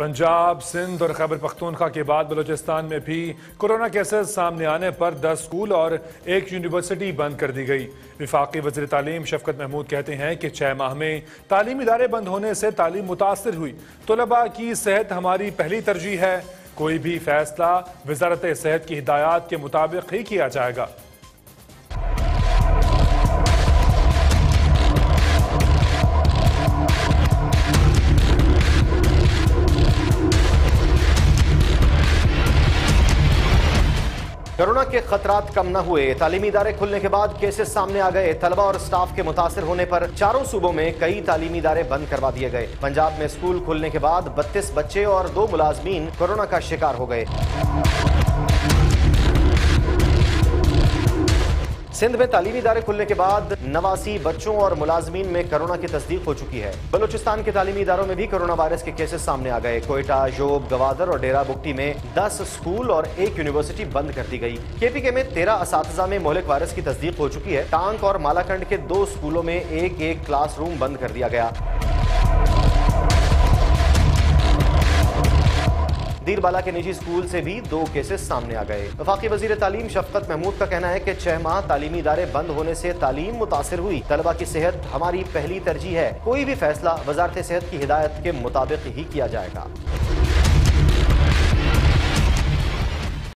पंजाब, सिंध और खैबर पख्तूनखा के बाद बलूचिस्तान में भी कोरोना केसेस सामने आने पर दस स्कूल और एक यूनिवर्सिटी बंद कर दी गई। विफाकी वजी तालीम शफकत महमूद कहते हैं कि छह माह में तालीमी इदारे बंद होने से तालीम मुतासर हुई। तलबा की सेहत हमारी पहली तरजीह है। कोई भी फैसला वजारत सेहत की हिदायत के मुताबिक ही किया जाएगा। कोरोना के खतरात कम न हुए। तालीमी इदारे खुलने के बाद केसेस सामने आ गए। तलबा और स्टाफ के मुतासर होने पर चारों सूबों में कई तालीमी इदारे बंद करवा दिए गए। पंजाब में स्कूल खुलने के बाद बत्तीस बच्चे और दो मुलाजमीन कोरोना का शिकार हो गए। सिंध में तालीमी इदारे खुलने के बाद नवासी बच्चों और मुलाजमीन में कोरोना की तस्दीक हो चुकी है। बलूचिस्तान के तालीमी इदारों में भी कोरोना वायरस के केसेस सामने आ गए। कोयटा, जोब, गवादर और डेरा बुक्टी में दस स्कूल और एक यूनिवर्सिटी बंद कर दी गई। केपीके में तेरह इस में मोहलिक वायरस की तस्दीक हो चुकी है। टांग और मालाखंड के दो स्कूलों में एक एक क्लास रूम बंद कर दिया गया। दीरबाला के निजी स्कूल से भी दो केसेस सामने आ गए। वफाकी वज़ीर तालीम शफकत महमूद का कहना है की छह माह तालीमी इदारे बंद होने ऐसी तालीम मुतासर हुई। तलबा की सेहत हमारी पहली तरजीह है। कोई भी फैसला वजारत सेहत की हिदायत के मुताबिक ही किया जाएगा।